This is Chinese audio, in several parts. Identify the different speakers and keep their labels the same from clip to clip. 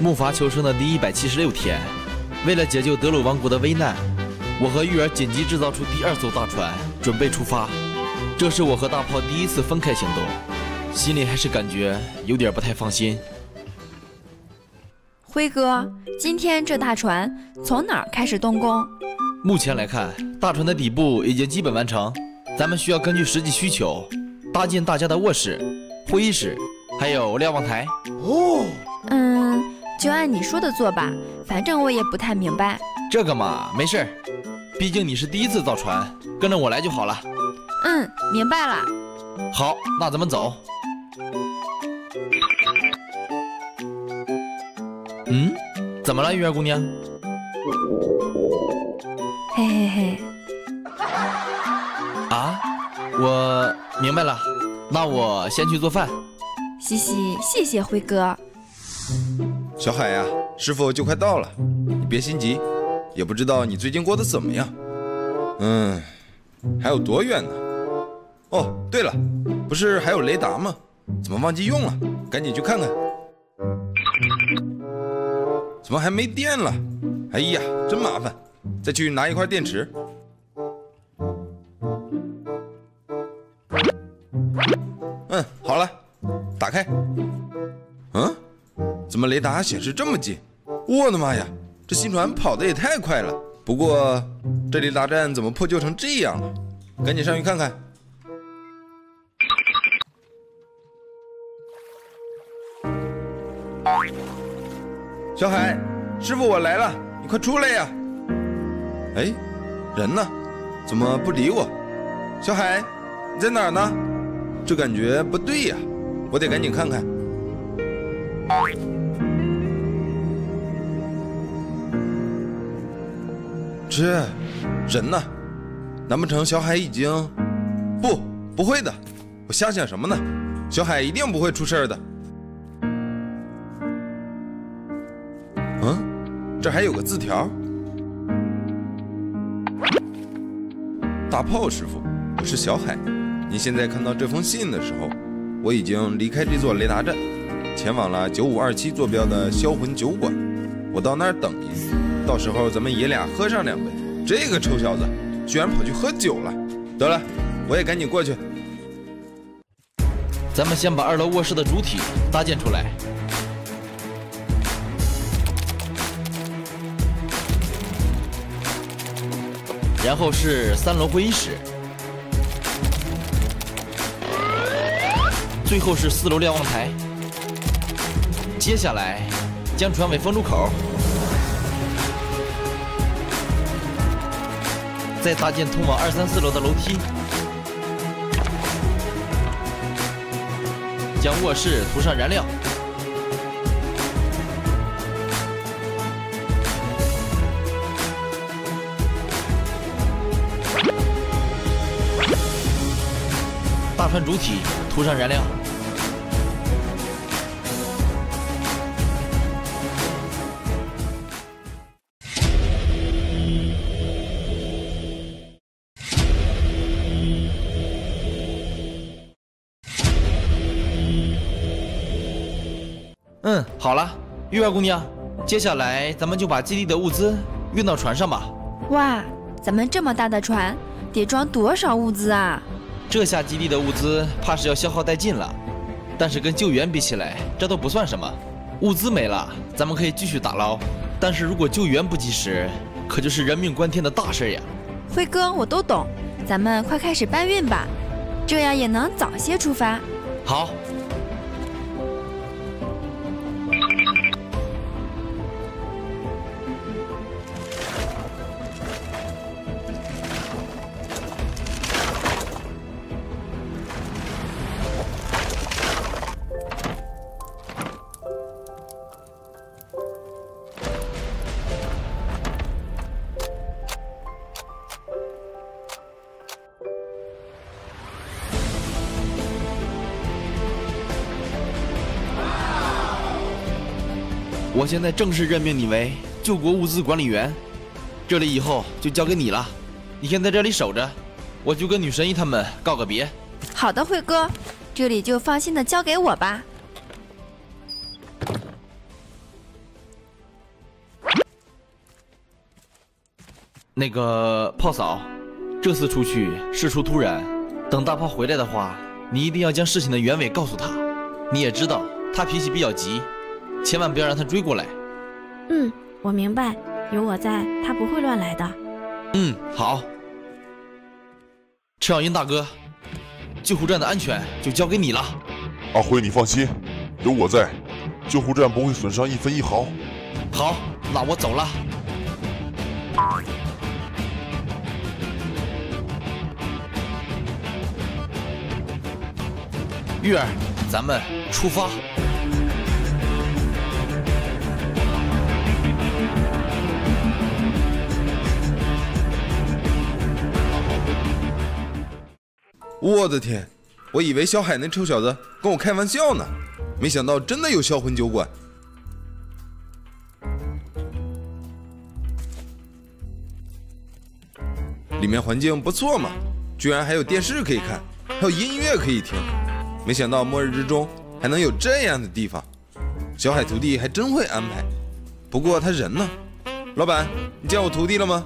Speaker 1: 木筏求生的第一百七十六天，为了解救德鲁王国的危难，我和玉儿紧急制造出第二艘大船，准备出发。这是我和大炮第一次分开行动，心里还是感觉有点不太放心。
Speaker 2: 辉哥，今天这大船从哪儿开始动工？
Speaker 1: 目前来看，大船的底部已经基本完成，咱们需要根据实际需求搭建大家的卧室、会议室，还有瞭望台。
Speaker 2: 哦，嗯。就按你说的做吧，反正我也不太明白。
Speaker 1: 这个嘛，没事儿，毕竟你是第一次造船，跟着我来就好了。
Speaker 2: 嗯，明白了。
Speaker 1: 好，那咱们走。嗯，怎么了，玉儿姑娘？
Speaker 2: 嘿嘿嘿。
Speaker 1: 啊，我明白了，那我先去做饭。
Speaker 2: 嘻嘻，谢谢辉哥。
Speaker 3: 小海呀，师傅就快到了，你别心急，也不知道你最近过得怎么样。嗯，还有多远呢？哦，对了，不是还有雷达吗？怎么忘记用了？赶紧去看看。怎么还没电了？哎呀，真麻烦！再去拿一块电池。嗯，好了，打开。怎么雷达显示这么近？我的妈呀，这新船跑得也太快了！不过这里大战怎么破旧成这样了？赶紧上去看看。小海，师傅我来了，你快出来呀！哎，人呢？怎么不理我？小海，你在哪儿呢？这感觉不对呀，我得赶紧看看。这人呢？难不成小海已经……不，不会的，我瞎想什么呢？小海一定不会出事的。嗯，这还有个字条。大炮师傅，我是小海。您现在看到这封信的时候，我已经离开这座雷达站，前往了九五二七坐标的销魂酒馆。我到那儿等您。到时候咱们爷俩喝上两杯。这个臭小子居然跑去喝酒了。得了，我也赶紧过去。
Speaker 1: 咱们先把二楼卧室的主体搭建出来，然后是三楼会议室，最后是四楼瞭望台。接下来将船尾封住口。再搭建通往二三四楼的楼梯，将卧室涂上燃料，大船主体涂上燃料。嗯，好了，玉儿姑娘，接下来咱们就把基地的物资运到船上吧。
Speaker 2: 哇，咱们这么大的船，得装多少物资啊？
Speaker 1: 这下基地的物资怕是要消耗殆尽了。但是跟救援比起来，这都不算什么。物资没了，咱们可以继续打捞；但是如果救援不及时，可就是人命关天的大事呀。
Speaker 2: 辉哥，我都懂，咱们快开始搬运吧，这样也能早些出发。
Speaker 1: 好。我现在正式任命你为救国物资管理员，这里以后就交给你了。你先在这里守着，我就跟女神医他们告个别。
Speaker 2: 好的，辉哥，这里就放心的交给我吧。
Speaker 1: 那个炮嫂，这次出去事出突然，等大炮回来的话，你一定要将事情的原委告诉他。你也知道，他脾气比较急，千万不要让他追过来。
Speaker 4: 嗯，我明白，有我在，他不会乱来的。
Speaker 1: 嗯，好。陈小英大哥，救护站的安全就交给你了。
Speaker 5: 阿辉，你放心，有我在，救护站不会损伤一分一毫。
Speaker 1: 好，那我走了。玉儿，咱们出发。
Speaker 3: 我的天，我以为小海那臭小子跟我开玩笑呢，没想到真的有销魂酒馆。里面环境不错嘛，居然还有电视可以看，还有音乐可以听。没想到末日之中还能有这样的地方，小海徒弟还真会安排。不过他人呢？老板，你见我徒弟了吗？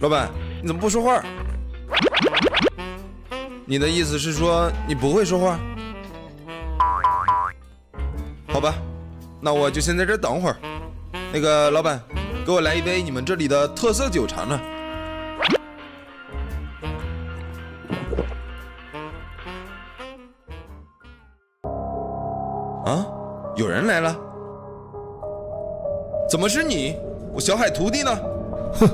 Speaker 3: 老板，你怎么不说话？你的意思是说你不会说话？好吧，那我就先在这等会儿。那个老板，给我来一杯你们这里的特色酒尝尝。啊，有人来了？怎么是你？我小海徒弟呢？
Speaker 1: 哼，